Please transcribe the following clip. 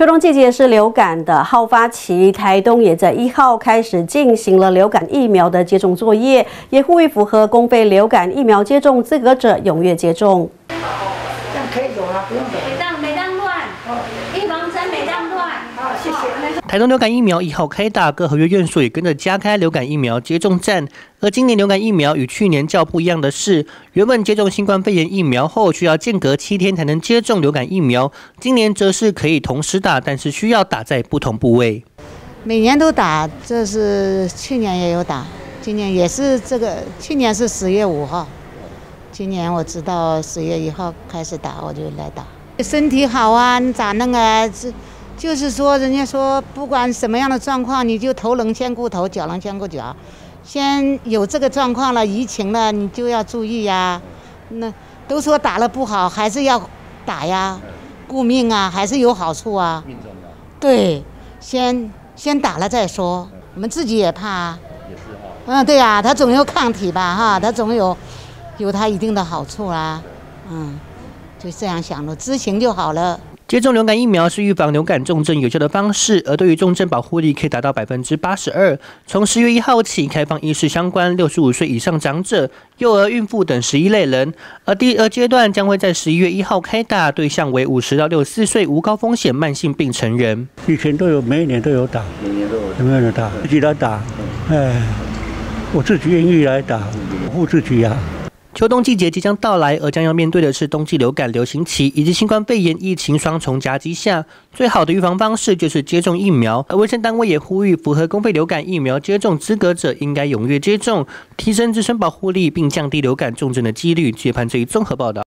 秋冬季节是流感的好发期，台东也在一号开始进行了流感疫苗的接种作业，也呼吁符合公费流感疫苗接种资格者踊跃接种。这样可以走了，不用等。每当每当乱，预防针每当乱。好，谢谢。台东流感疫苗一号开打，各合约院所也跟着加开流感疫苗接种站。而今年流感疫苗与去年较不一样的是，原本接种新冠肺炎疫苗后需要间隔七天才能接种流感疫苗，今年则是可以同时打，但是需要打在不同部位。每年都打，这是去年也有打，今年也是这个，去年是十月五号，今年我知道十月一号开始打，我就来打。身体好啊，你咋弄啊？这。就是说，人家说不管什么样的状况，你就头能先顾头，脚能先顾脚。先有这个状况了，疫情了，你就要注意呀。那都说打了不好，还是要打呀，顾命啊，还是有好处啊。对，先先打了再说。我们自己也怕。也是哈。嗯，对呀，他总有抗体吧，哈，他总有有他一定的好处啦。嗯，就这样想着，知情就好了。接种流感疫苗是预防流感重症有效的方式，而对于重症保护力可以达到百分之八十二。从十月一号起开放医师相关六十五岁以上长者、幼儿、孕妇等十一类人，而第二阶段将会在十一月一号开打，对象为五十到六十四岁无高风险慢性病成人。以前都有，每一年都有打，每年都有，有没有人打？自己来打，哎，我自己愿意来打，保护自己呀。秋冬季节即将到来，而将要面对的是冬季流感流行期以及新冠肺炎疫情双重夹击下，最好的预防方式就是接种疫苗。而卫生单位也呼吁，符合公费流感疫苗接种资格者应该踊跃接种，提升自身保护力，并降低流感重症的几率。接盘这一综合报道。